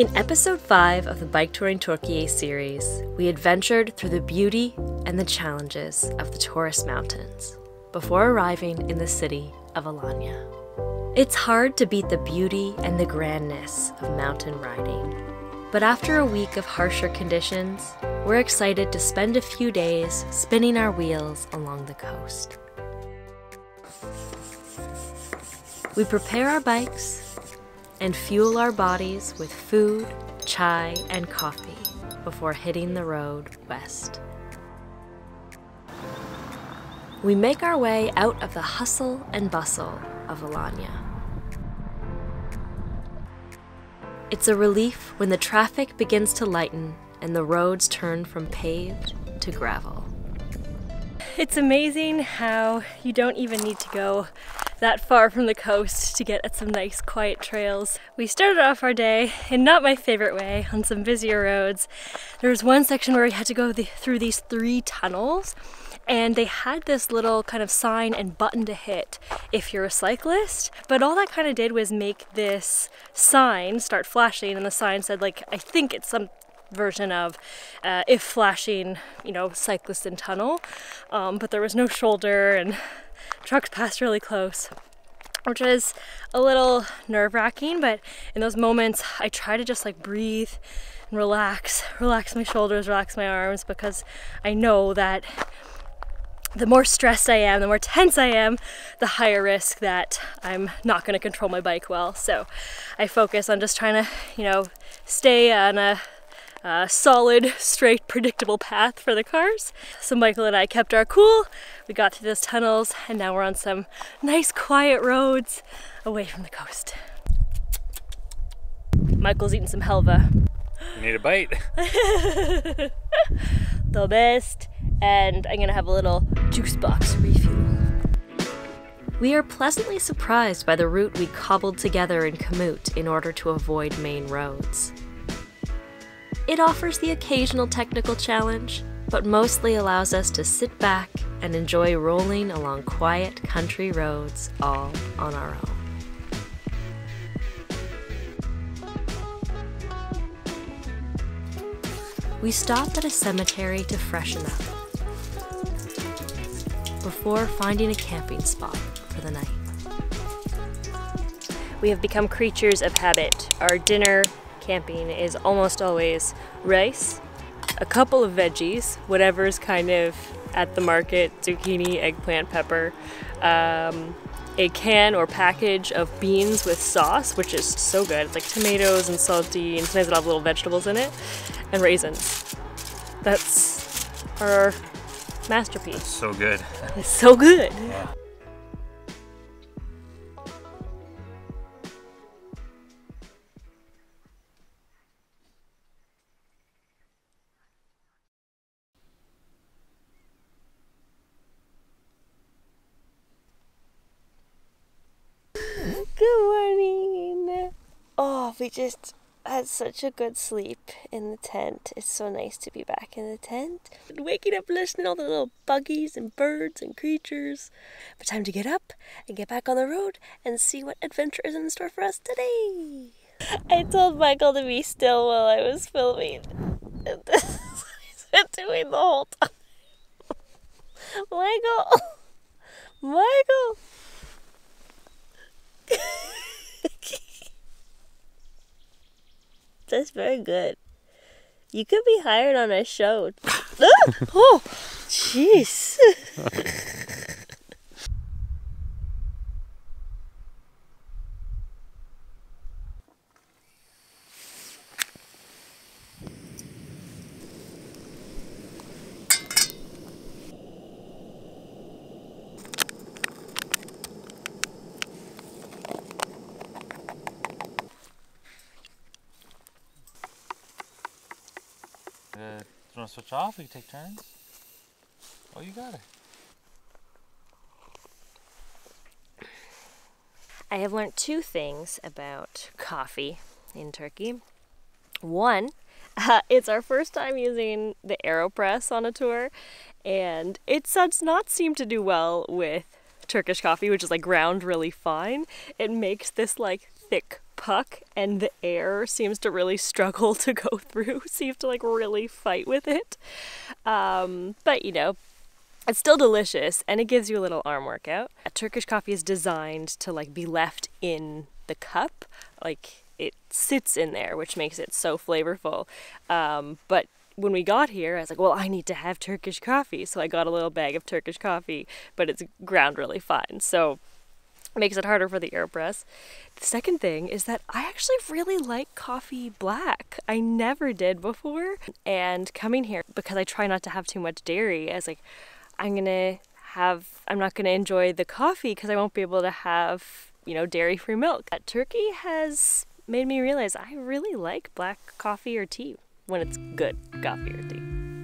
In episode 5 of the Bike Touring Turkey series, we adventured through the beauty and the challenges of the Taurus Mountains before arriving in the city of Alanya. It's hard to beat the beauty and the grandness of mountain riding, but after a week of harsher conditions, we're excited to spend a few days spinning our wheels along the coast. We prepare our bikes and fuel our bodies with food, chai, and coffee before hitting the road west. We make our way out of the hustle and bustle of Alanya. It's a relief when the traffic begins to lighten and the roads turn from paved to gravel. It's amazing how you don't even need to go that far from the coast to get at some nice quiet trails. We started off our day in not my favorite way on some busier roads. There was one section where we had to go the, through these three tunnels and they had this little kind of sign and button to hit if you're a cyclist but all that kind of did was make this sign start flashing and the sign said like I think it's some version of uh, if flashing you know cyclist in tunnel um, but there was no shoulder and trucks passed really close which is a little nerve-wracking but in those moments I try to just like breathe and relax relax my shoulders relax my arms because I know that the more stressed I am, the more tense I am, the higher risk that I'm not going to control my bike well. So I focus on just trying to, you know, stay on a, a solid, straight, predictable path for the cars. So Michael and I kept our cool. We got through those tunnels and now we're on some nice quiet roads away from the coast. Michael's eating some helva. You need a bite. the best and I'm gonna have a little juice box refuel. We are pleasantly surprised by the route we cobbled together in Komoot in order to avoid main roads. It offers the occasional technical challenge, but mostly allows us to sit back and enjoy rolling along quiet country roads all on our own. We stopped at a cemetery to freshen up before finding a camping spot for the night. We have become creatures of habit. Our dinner camping is almost always rice, a couple of veggies, whatever's kind of at the market, zucchini, eggplant, pepper, um, a can or package of beans with sauce, which is so good. It's like tomatoes and salty, and sometimes it'll have little vegetables in it, and raisins. That's our masterpiece. It's so good. It's so good. Yeah. Good morning. Oh, we just had such a good sleep in the tent. It's so nice to be back in the tent. Waking up listening to all the little buggies and birds and creatures. But time to get up and get back on the road and see what adventure is in store for us today. I told Michael to be still while I was filming. And this is what he's been doing the whole time. Michael! Michael! That's very good. You could be hired on a show. Ah! oh, jeez. Uh, do you want to switch off? We can take turns. Oh, you got it. I have learned two things about coffee in Turkey. One, uh, it's our first time using the AeroPress on a tour, and it does not seem to do well with Turkish coffee, which is like ground really fine. It makes this like thick puck and the air seems to really struggle to go through. Have to like really fight with it. Um, but you know, it's still delicious and it gives you a little arm workout. A Turkish coffee is designed to like be left in the cup, like it sits in there, which makes it so flavorful. Um, but when we got here, I was like, well, I need to have Turkish coffee. So I got a little bag of Turkish coffee, but it's ground really fine. So makes it harder for the AeroPress. The second thing is that I actually really like coffee black. I never did before. And coming here, because I try not to have too much dairy, I was like, I'm gonna have, I'm not gonna enjoy the coffee because I won't be able to have, you know, dairy free milk. That turkey has made me realize I really like black coffee or tea when it's good coffee or tea.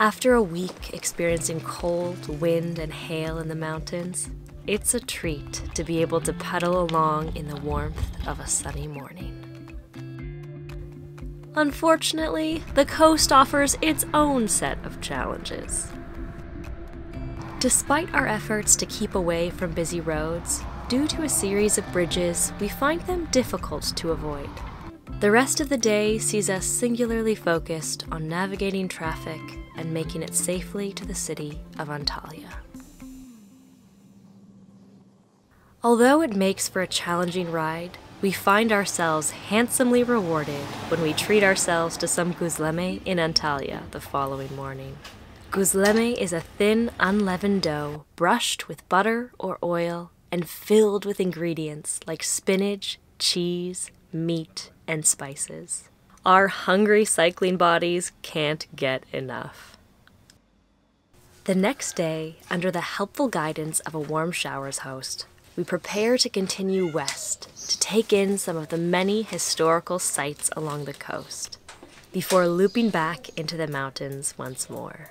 After a week experiencing cold, wind, and hail in the mountains, it's a treat to be able to pedal along in the warmth of a sunny morning. Unfortunately, the coast offers its own set of challenges. Despite our efforts to keep away from busy roads, due to a series of bridges, we find them difficult to avoid. The rest of the day sees us singularly focused on navigating traffic and making it safely to the city of Antalya. Although it makes for a challenging ride, we find ourselves handsomely rewarded when we treat ourselves to some gözleme in Antalya the following morning. Gözleme is a thin, unleavened dough brushed with butter or oil and filled with ingredients like spinach, cheese, meat, and spices. Our hungry cycling bodies can't get enough. The next day, under the helpful guidance of a Warmshowers host, we prepare to continue west to take in some of the many historical sites along the coast before looping back into the mountains once more.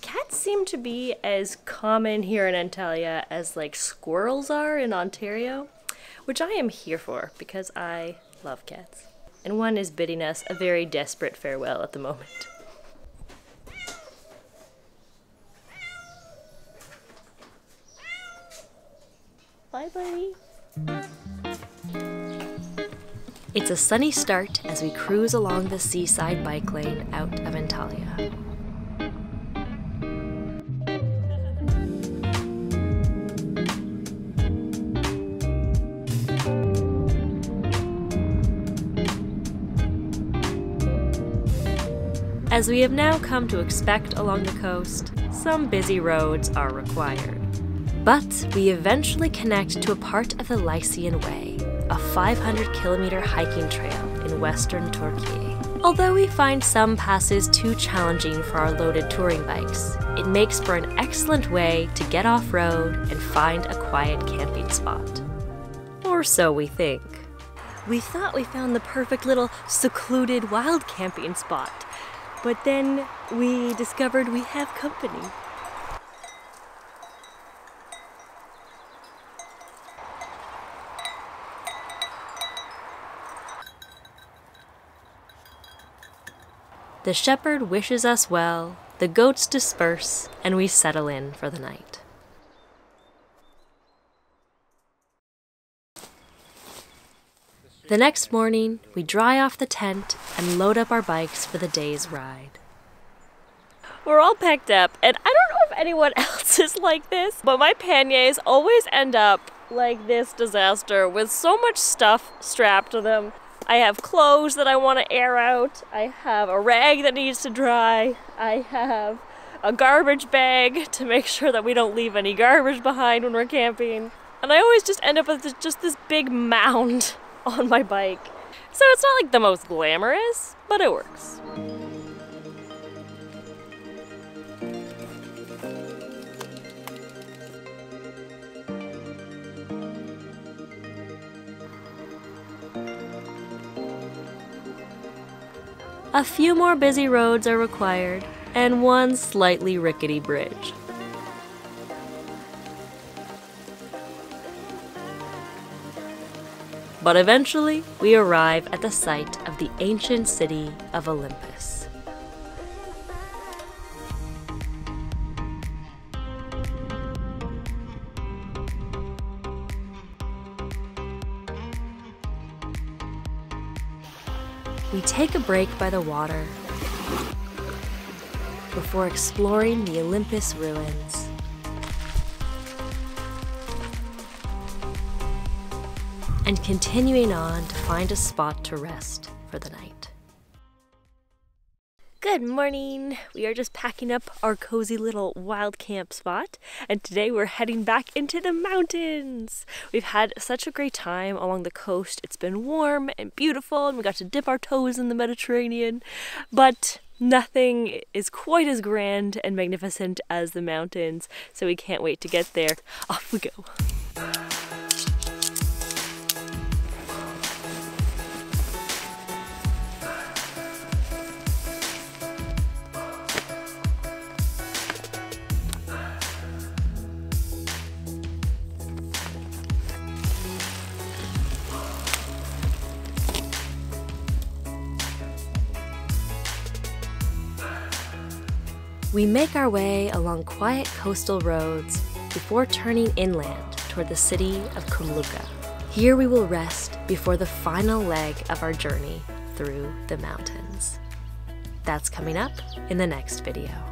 Cats seem to be as common here in Antalya as like squirrels are in Ontario, which I am here for because I love cats. And one is bidding us a very desperate farewell at the moment. Bye, buddy. It's a sunny start as we cruise along the seaside bike lane out of Antalya. As we have now come to expect along the coast, some busy roads are required. But we eventually connect to a part of the Lycian Way, a 500 kilometer hiking trail in western Turkey. Although we find some passes too challenging for our loaded touring bikes, it makes for an excellent way to get off road and find a quiet camping spot. Or so we think. We thought we found the perfect little secluded wild camping spot, but then we discovered we have company. The shepherd wishes us well, the goats disperse, and we settle in for the night. The next morning, we dry off the tent and load up our bikes for the day's ride. We're all packed up, and I don't know if anyone else is like this, but my panniers always end up like this disaster with so much stuff strapped to them. I have clothes that I want to air out. I have a rag that needs to dry. I have a garbage bag to make sure that we don't leave any garbage behind when we're camping. And I always just end up with just this big mound on my bike. So it's not like the most glamorous, but it works. A few more busy roads are required, and one slightly rickety bridge. But eventually, we arrive at the site of the ancient city of Olympos. We take a break by the water before exploring the Olympos ruins. And continuing on to find a spot to rest for the night. Good morning! We are just packing up our cozy little wild camp spot, and today we're heading back into the mountains! We've had such a great time along the coast. It's been warm and beautiful, and we got to dip our toes in the Mediterranean, but nothing is quite as grand and magnificent as the mountains, so we can't wait to get there. Off we go! We make our way along quiet coastal roads before turning inland toward the city of Kumluca. Here we will rest before the final leg of our journey through the mountains. That's coming up in the next video.